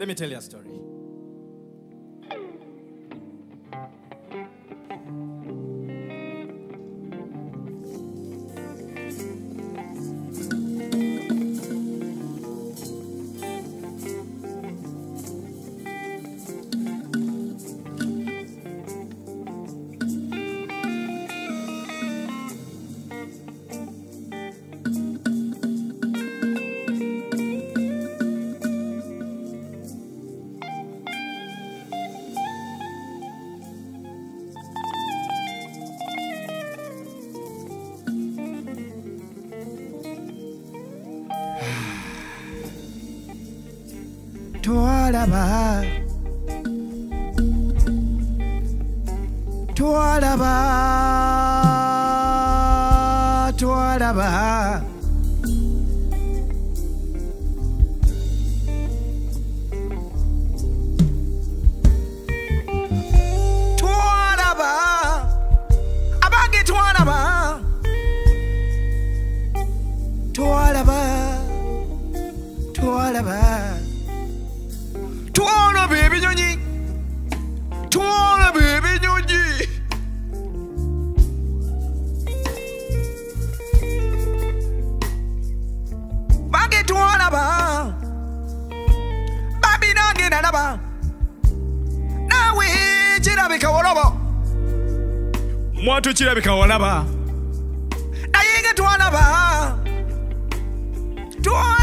Let me tell you a story. Twalaba. Twalaba. Twalaba kirabika walaba mwatu kirabika walaba. Naye nga twalaba twalaba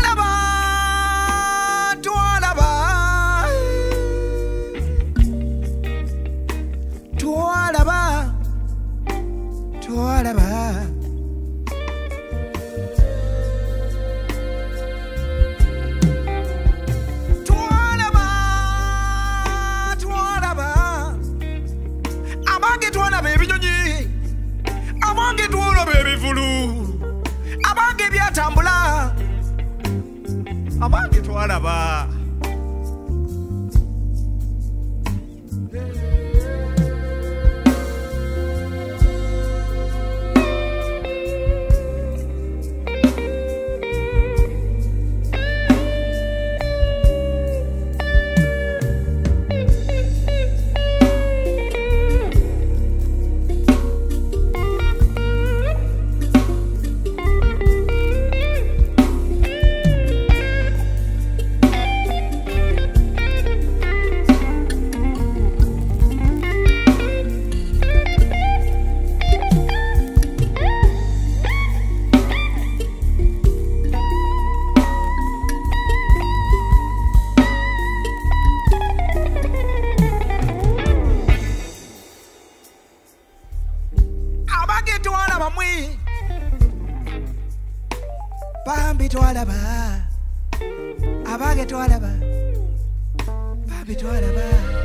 mama twalaba mwe bambi twalaba. Abange twalaba. Bambi twalaba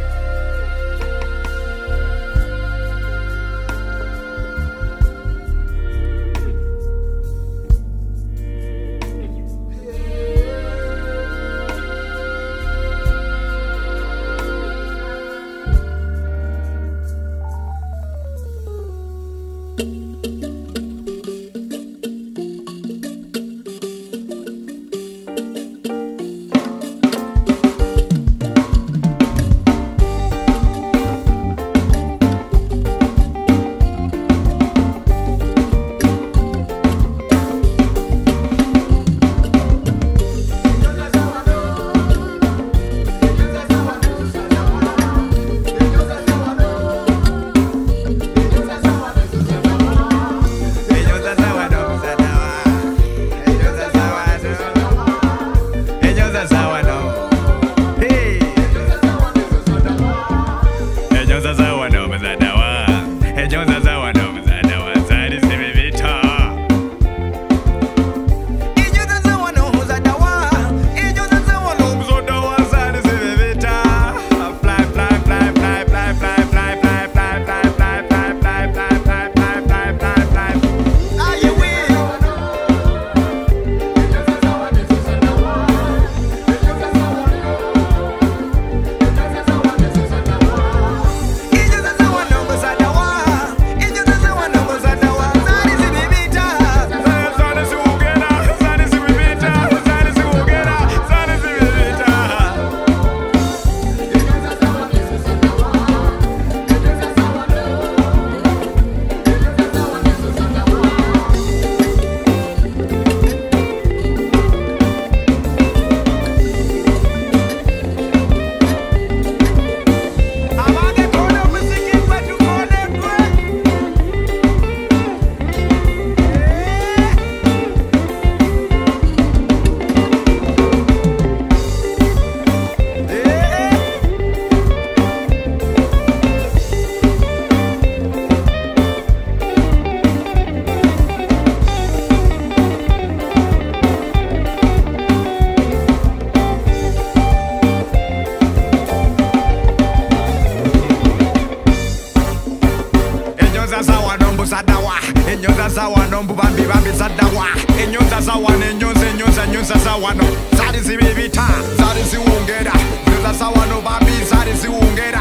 enyonza zawano mbubambi bambi zaddawa enyonza zawano enyonza enyonza enyonza zawano zali zibibita zali ziwungera enyonza zawano bambi zali ziwungera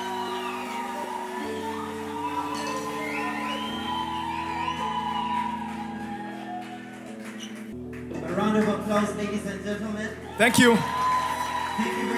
applause, ladies and gentlemen. Thank you. Thank you.